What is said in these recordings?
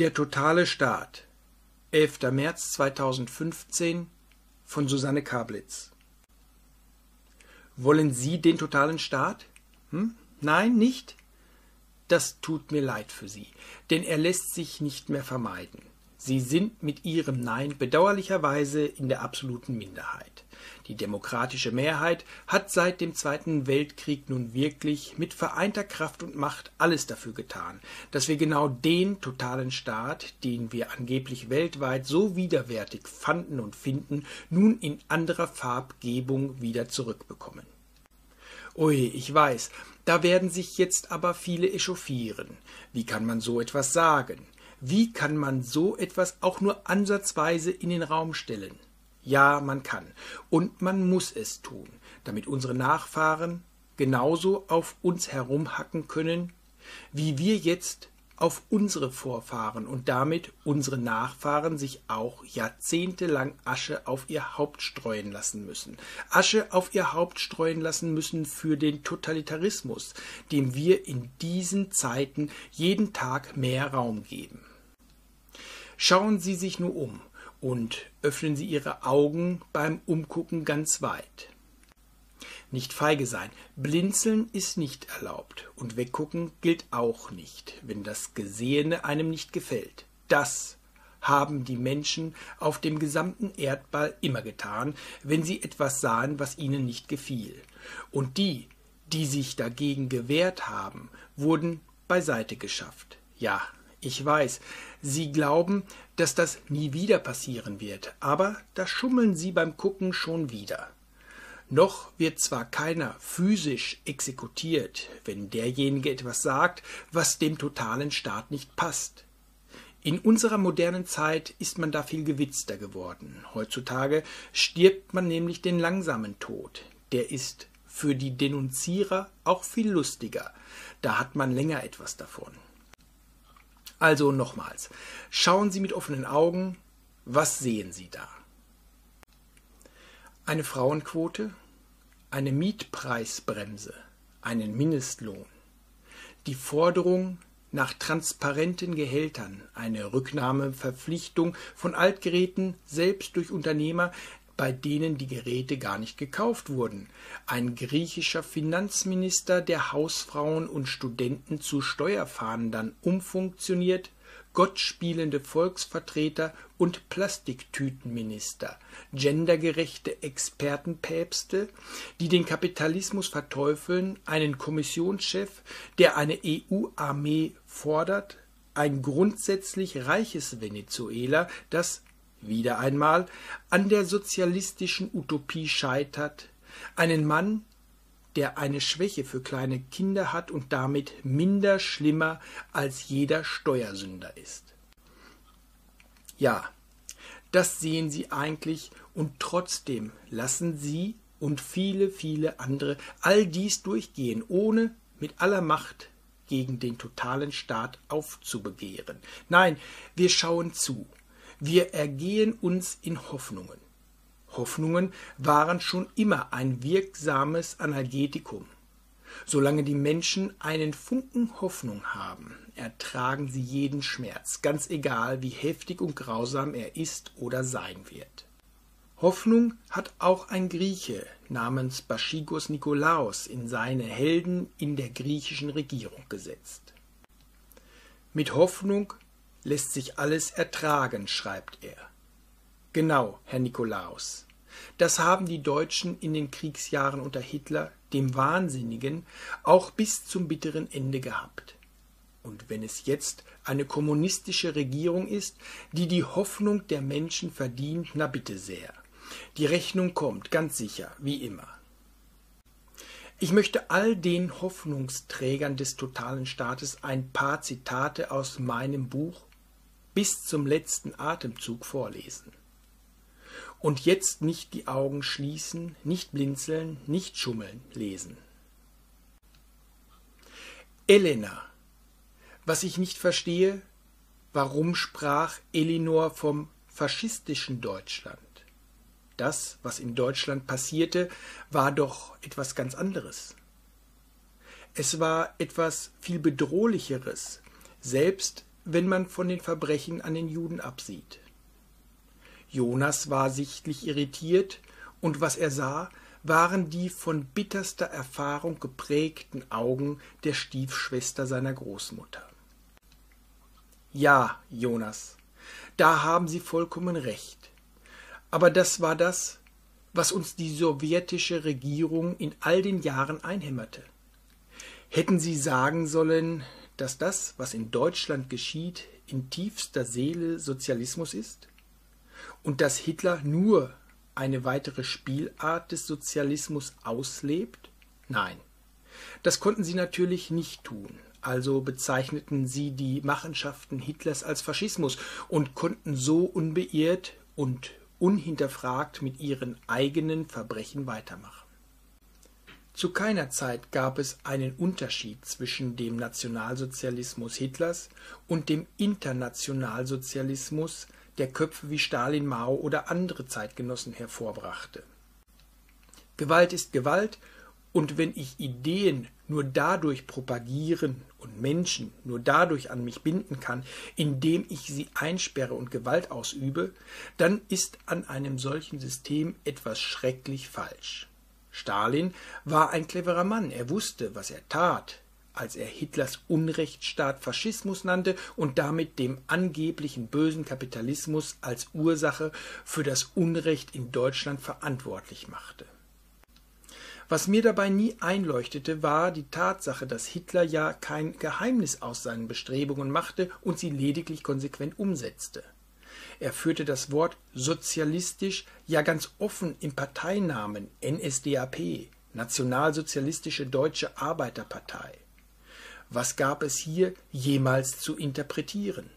Der totale Staat. 11. März 2015 von Susanne Kablitz. Wollen Sie den totalen Staat? Hm? Nein, nicht? Das tut mir leid für Sie, denn er lässt sich nicht mehr vermeiden. Sie sind mit Ihrem Nein bedauerlicherweise in der absoluten Minderheit. Die demokratische Mehrheit hat seit dem Zweiten Weltkrieg nun wirklich mit vereinter Kraft und Macht alles dafür getan, dass wir genau den totalen Staat, den wir angeblich weltweit so widerwärtig fanden und finden, nun in anderer Farbgebung wieder zurückbekommen. Ui, ich weiß, da werden sich jetzt aber viele echauffieren. Wie kann man so etwas sagen? Wie kann man so etwas auch nur ansatzweise in den Raum stellen? Ja, man kann. Und man muss es tun, damit unsere Nachfahren genauso auf uns herumhacken können, wie wir jetzt auf unsere Vorfahren und damit unsere Nachfahren sich auch jahrzehntelang Asche auf ihr Haupt streuen lassen müssen. Asche auf ihr Haupt streuen lassen müssen für den Totalitarismus, dem wir in diesen Zeiten jeden Tag mehr Raum geben. Schauen Sie sich nur um und öffnen Sie Ihre Augen beim Umgucken ganz weit. Nicht feige sein. Blinzeln ist nicht erlaubt und weggucken gilt auch nicht, wenn das Gesehene einem nicht gefällt. Das haben die Menschen auf dem gesamten Erdball immer getan, wenn sie etwas sahen, was ihnen nicht gefiel. Und die, die sich dagegen gewehrt haben, wurden beiseite geschafft. Ja, ich weiß, Sie glauben, dass das nie wieder passieren wird, aber da schummeln Sie beim Gucken schon wieder. Noch wird zwar keiner physisch exekutiert, wenn derjenige etwas sagt, was dem totalen Staat nicht passt. In unserer modernen Zeit ist man da viel gewitzter geworden. Heutzutage stirbt man nämlich den langsamen Tod. Der ist für die Denunzierer auch viel lustiger. Da hat man länger etwas davon. Also nochmals, schauen Sie mit offenen Augen, was sehen Sie da? Eine Frauenquote, eine Mietpreisbremse, einen Mindestlohn, die Forderung nach transparenten Gehältern, eine Rücknahmeverpflichtung von Altgeräten selbst durch Unternehmer, bei denen die Geräte gar nicht gekauft wurden, ein griechischer Finanzminister, der Hausfrauen und Studenten zu Steuerfahndern umfunktioniert, gottspielende Volksvertreter und Plastiktütenminister, gendergerechte Expertenpäpste, die den Kapitalismus verteufeln, einen Kommissionschef, der eine EU-Armee fordert, ein grundsätzlich reiches Venezuela, das wieder einmal an der sozialistischen Utopie scheitert, einen Mann, der eine Schwäche für kleine Kinder hat und damit minder schlimmer als jeder Steuersünder ist. Ja, das sehen Sie eigentlich und trotzdem lassen Sie und viele, viele andere all dies durchgehen, ohne mit aller Macht gegen den totalen Staat aufzubegehren. Nein, wir schauen zu wir ergehen uns in Hoffnungen. Hoffnungen waren schon immer ein wirksames Analgetikum. Solange die Menschen einen Funken Hoffnung haben, ertragen sie jeden Schmerz, ganz egal wie heftig und grausam er ist oder sein wird. Hoffnung hat auch ein Grieche namens Baschigos Nikolaos in seine Helden in der griechischen Regierung gesetzt. Mit Hoffnung lässt sich alles ertragen, schreibt er. Genau, Herr Nikolaus. Das haben die Deutschen in den Kriegsjahren unter Hitler, dem Wahnsinnigen, auch bis zum bitteren Ende gehabt. Und wenn es jetzt eine kommunistische Regierung ist, die die Hoffnung der Menschen verdient, na bitte sehr. Die Rechnung kommt, ganz sicher, wie immer. Ich möchte all den Hoffnungsträgern des totalen Staates ein paar Zitate aus meinem Buch bis zum letzten Atemzug vorlesen. Und jetzt nicht die Augen schließen, nicht blinzeln, nicht schummeln, lesen. Elena. Was ich nicht verstehe, warum sprach Elinor vom faschistischen Deutschland? Das, was in Deutschland passierte, war doch etwas ganz anderes. Es war etwas viel bedrohlicheres, selbst wenn man von den Verbrechen an den Juden absieht. Jonas war sichtlich irritiert, und was er sah, waren die von bitterster Erfahrung geprägten Augen der Stiefschwester seiner Großmutter. Ja, Jonas, da haben Sie vollkommen recht. Aber das war das, was uns die sowjetische Regierung in all den Jahren einhämmerte. Hätten Sie sagen sollen, dass das, was in Deutschland geschieht, in tiefster Seele Sozialismus ist? Und dass Hitler nur eine weitere Spielart des Sozialismus auslebt? Nein, das konnten sie natürlich nicht tun. Also bezeichneten sie die Machenschaften Hitlers als Faschismus und konnten so unbeirrt und unhinterfragt mit ihren eigenen Verbrechen weitermachen. Zu keiner Zeit gab es einen Unterschied zwischen dem Nationalsozialismus Hitlers und dem Internationalsozialismus, der Köpfe wie Stalin, Mao oder andere Zeitgenossen hervorbrachte. Gewalt ist Gewalt, und wenn ich Ideen nur dadurch propagieren und Menschen nur dadurch an mich binden kann, indem ich sie einsperre und Gewalt ausübe, dann ist an einem solchen System etwas schrecklich falsch. Stalin war ein cleverer Mann, er wusste, was er tat, als er Hitlers Unrechtsstaat Faschismus nannte und damit dem angeblichen bösen Kapitalismus als Ursache für das Unrecht in Deutschland verantwortlich machte. Was mir dabei nie einleuchtete, war die Tatsache, dass Hitler ja kein Geheimnis aus seinen Bestrebungen machte und sie lediglich konsequent umsetzte. Er führte das Wort sozialistisch ja ganz offen im Parteinamen NSDAP, Nationalsozialistische Deutsche Arbeiterpartei. Was gab es hier jemals zu interpretieren?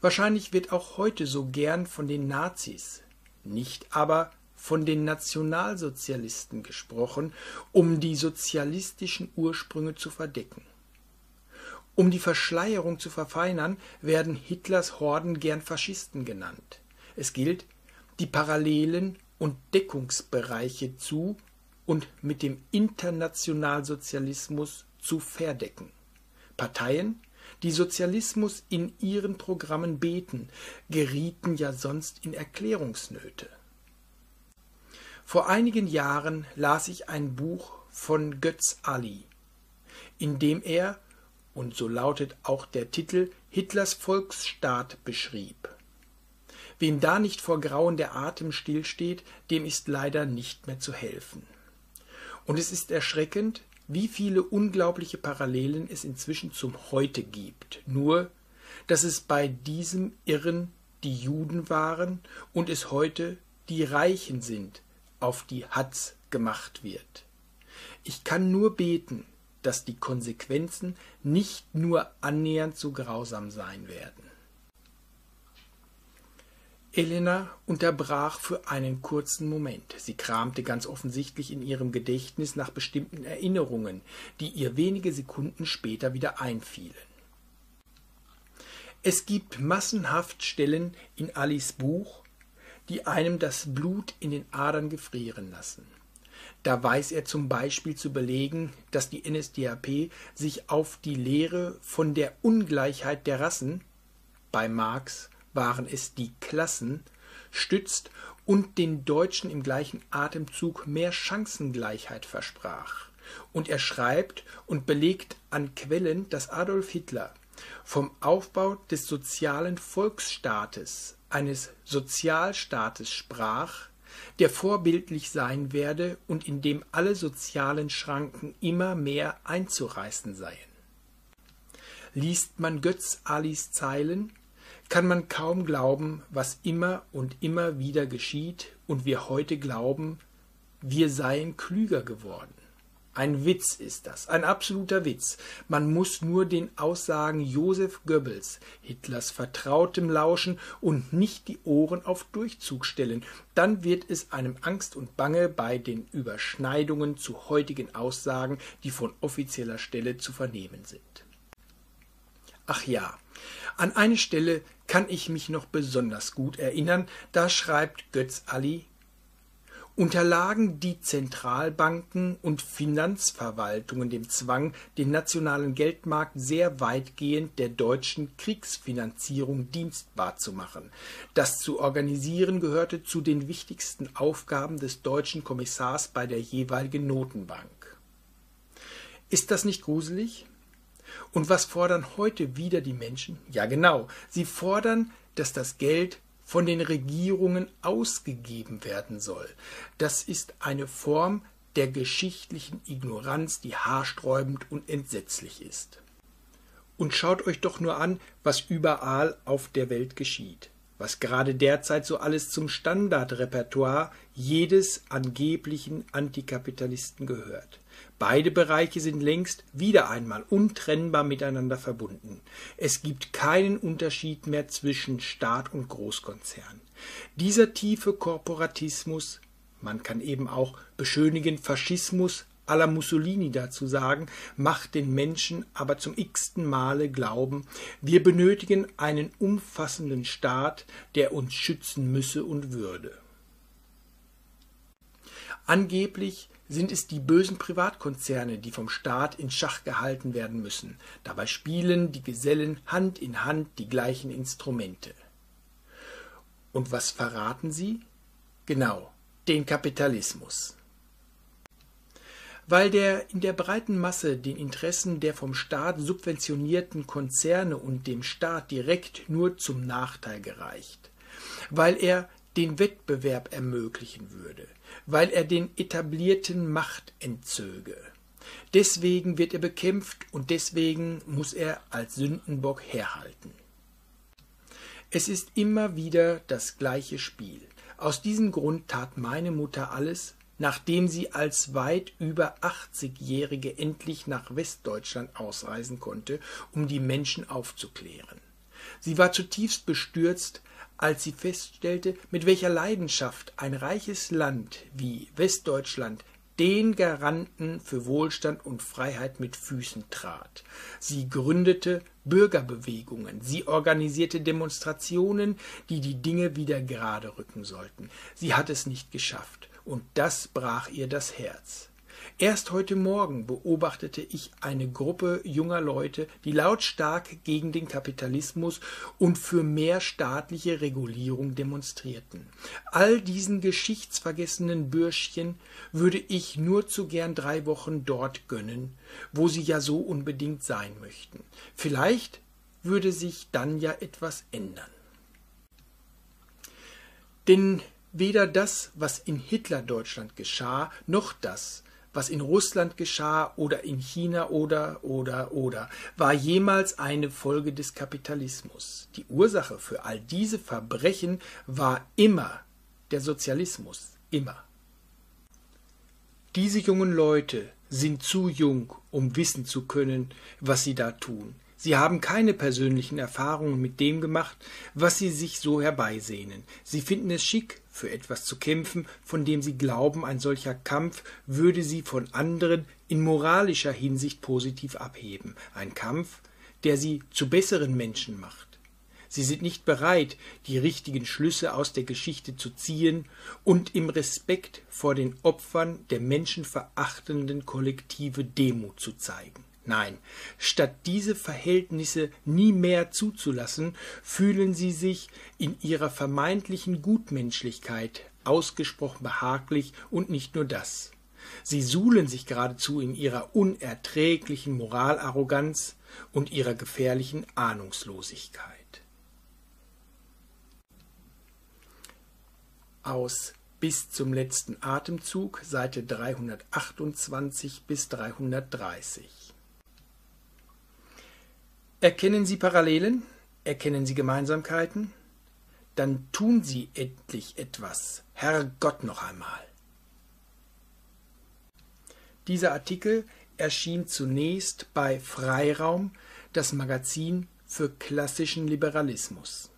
Wahrscheinlich wird auch heute so gern von den Nazis, nicht aber von den Nationalsozialisten gesprochen, um die sozialistischen Ursprünge zu verdecken. Um die Verschleierung zu verfeinern, werden Hitlers Horden gern Faschisten genannt. Es gilt, die Parallelen und Deckungsbereiche zu und mit dem Internationalsozialismus zu verdecken. Parteien, die Sozialismus in ihren Programmen beten, gerieten ja sonst in Erklärungsnöte. Vor einigen Jahren las ich ein Buch von Götz Ali, in dem er, und so lautet auch der Titel, Hitlers Volksstaat beschrieb. Wem da nicht vor Grauen der Atem stillsteht, dem ist leider nicht mehr zu helfen. Und es ist erschreckend, wie viele unglaubliche Parallelen es inzwischen zum Heute gibt, nur dass es bei diesem Irren die Juden waren und es heute die Reichen sind, auf die Hatz gemacht wird. Ich kann nur beten, dass die Konsequenzen nicht nur annähernd so grausam sein werden. Elena unterbrach für einen kurzen Moment. Sie kramte ganz offensichtlich in ihrem Gedächtnis nach bestimmten Erinnerungen, die ihr wenige Sekunden später wieder einfielen. Es gibt massenhaft Stellen in Alis Buch, die einem das Blut in den Adern gefrieren lassen. Da weiß er zum Beispiel zu belegen, dass die NSDAP sich auf die Lehre von der Ungleichheit der Rassen, bei Marx waren es die Klassen, stützt und den Deutschen im gleichen Atemzug mehr Chancengleichheit versprach. Und er schreibt und belegt an Quellen, dass Adolf Hitler vom Aufbau des sozialen Volksstaates eines Sozialstaates sprach, der vorbildlich sein werde und in dem alle sozialen Schranken immer mehr einzureißen seien. Liest man Götz Alis Zeilen, kann man kaum glauben, was immer und immer wieder geschieht und wir heute glauben, wir seien klüger geworden. Ein Witz ist das, ein absoluter Witz. Man muss nur den Aussagen Josef Goebbels, Hitlers Vertrautem, lauschen und nicht die Ohren auf Durchzug stellen. Dann wird es einem Angst und Bange bei den Überschneidungen zu heutigen Aussagen, die von offizieller Stelle zu vernehmen sind. Ach ja, an eine Stelle kann ich mich noch besonders gut erinnern, da schreibt Götz Ali unterlagen die Zentralbanken und Finanzverwaltungen dem Zwang, den nationalen Geldmarkt sehr weitgehend der deutschen Kriegsfinanzierung dienstbar zu machen. Das zu organisieren gehörte zu den wichtigsten Aufgaben des deutschen Kommissars bei der jeweiligen Notenbank. Ist das nicht gruselig? Und was fordern heute wieder die Menschen? Ja genau, sie fordern, dass das Geld von den Regierungen ausgegeben werden soll. Das ist eine Form der geschichtlichen Ignoranz, die haarsträubend und entsetzlich ist. Und schaut euch doch nur an, was überall auf der Welt geschieht, was gerade derzeit so alles zum Standardrepertoire jedes angeblichen Antikapitalisten gehört. Beide Bereiche sind längst wieder einmal untrennbar miteinander verbunden. Es gibt keinen Unterschied mehr zwischen Staat und Großkonzern. Dieser tiefe Korporatismus, man kann eben auch beschönigend Faschismus alla Mussolini dazu sagen, macht den Menschen aber zum x-ten Male glauben, wir benötigen einen umfassenden Staat, der uns schützen müsse und würde. Angeblich sind es die bösen Privatkonzerne, die vom Staat in Schach gehalten werden müssen. Dabei spielen die Gesellen Hand in Hand die gleichen Instrumente. Und was verraten sie? Genau, den Kapitalismus. Weil der in der breiten Masse den Interessen der vom Staat subventionierten Konzerne und dem Staat direkt nur zum Nachteil gereicht. Weil er den Wettbewerb ermöglichen würde, weil er den etablierten Macht entzöge. Deswegen wird er bekämpft und deswegen muss er als Sündenbock herhalten. Es ist immer wieder das gleiche Spiel. Aus diesem Grund tat meine Mutter alles, nachdem sie als weit über 80-Jährige endlich nach Westdeutschland ausreisen konnte, um die Menschen aufzuklären. Sie war zutiefst bestürzt, als sie feststellte, mit welcher Leidenschaft ein reiches Land wie Westdeutschland den Garanten für Wohlstand und Freiheit mit Füßen trat. Sie gründete Bürgerbewegungen, sie organisierte Demonstrationen, die die Dinge wieder gerade rücken sollten. Sie hat es nicht geschafft, und das brach ihr das Herz. Erst heute Morgen beobachtete ich eine Gruppe junger Leute, die lautstark gegen den Kapitalismus und für mehr staatliche Regulierung demonstrierten. All diesen geschichtsvergessenen Bürschchen würde ich nur zu gern drei Wochen dort gönnen, wo sie ja so unbedingt sein möchten. Vielleicht würde sich dann ja etwas ändern. Denn weder das, was in Hitlerdeutschland geschah, noch das, was in Russland geschah oder in China oder oder oder war jemals eine Folge des Kapitalismus. Die Ursache für all diese Verbrechen war immer der Sozialismus, immer. Diese jungen Leute sind zu jung, um wissen zu können, was sie da tun. Sie haben keine persönlichen Erfahrungen mit dem gemacht, was sie sich so herbeisehnen. Sie finden es schick, für etwas zu kämpfen, von dem sie glauben, ein solcher Kampf würde sie von anderen in moralischer Hinsicht positiv abheben. Ein Kampf, der sie zu besseren Menschen macht. Sie sind nicht bereit, die richtigen Schlüsse aus der Geschichte zu ziehen und im Respekt vor den Opfern der menschenverachtenden Kollektive Demut zu zeigen. Nein, statt diese Verhältnisse nie mehr zuzulassen, fühlen sie sich in ihrer vermeintlichen Gutmenschlichkeit ausgesprochen behaglich und nicht nur das. Sie suhlen sich geradezu in ihrer unerträglichen Moralarroganz und ihrer gefährlichen Ahnungslosigkeit. Aus bis zum letzten Atemzug, Seite 328 bis 330. Erkennen Sie Parallelen? Erkennen Sie Gemeinsamkeiten? Dann tun Sie endlich etwas. Herrgott noch einmal. Dieser Artikel erschien zunächst bei Freiraum, das Magazin für klassischen Liberalismus.